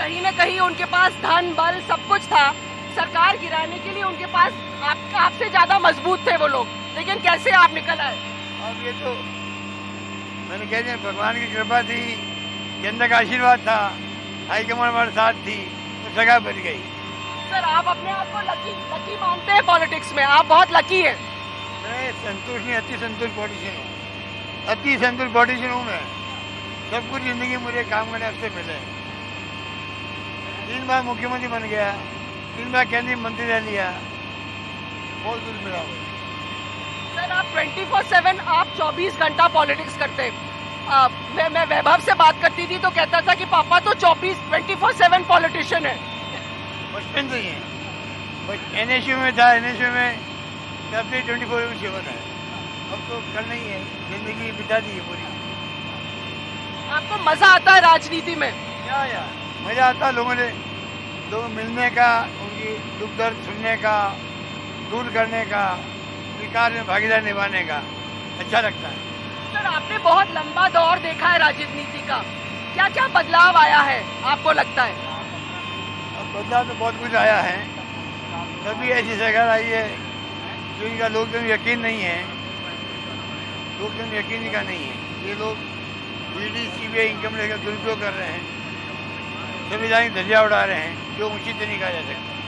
कहीं ना कहीं उनके पास धन बल सब कुछ था। सरकार गिराने के लिए उनके पास आप, आपसे ज़्यादा मज़बूत थे वो लोग। लेकिन कैसे आप निकल आए? अब ये तो मैंने कह दिया भगवान की कृपा थी जनता का आशीर्वाद था हाईकमान हमारे साथ थी तो जगह बच गई। सर आप अपने आप को लकी लकी मानते हैं पॉलिटिक्स में। आप बहुत लकी हैं। मैं संतुष्ट नहीं अति संतुष्ट पॉलिटिशियन हूँ। अति संतुष्ट पॉलिटिशियन हूँ मैं। सब कुछ ज़िंदगी मुझे काम करने से मिले तीन बार मुख्यमंत्री बन गया तीन बार केंद्रीय मंत्री रह लिया। बहुत दूर मिला सर आप 24/7 आप 24 घंटा पॉलिटिक्स करते हैं। आ, मैं मैं वैभव से बात करती थी तो कहता था कि पापा तो 24 24/7 पॉलिटिशियन है। बचपन से ही है। बच एन में था एन में तब से ट्वेंटी फोर सेवन है अब तो करना ही है ज़िंदगी बिता दी है पूरी। आपको मज़ा आता है राजनीति में? मज़ा आता लोगों ने लोग मिलने का उनकी दुख दर्द सुनने का दूर करने का विकास में भागीदार निभाने का। अच्छा लगता है। सर आपने बहुत लंबा दौर देखा है राजनीति का। क्या क्या बदलाव आया है आपको लगता है? अब बदलाव तो बहुत कुछ आया है। तभी ऐसी सरकार आई है जो इनका लोकतंत्र यकीन नहीं है। लोकतंत्र यकीन का नहीं है। ये लोग ईडी सीबीआई इनकम लेकर दुरुपयोग कर रहे हैं। संविधान की धज्जियाँ उड़ा रहे हैं जो उचित नहीं कहा जा सकता।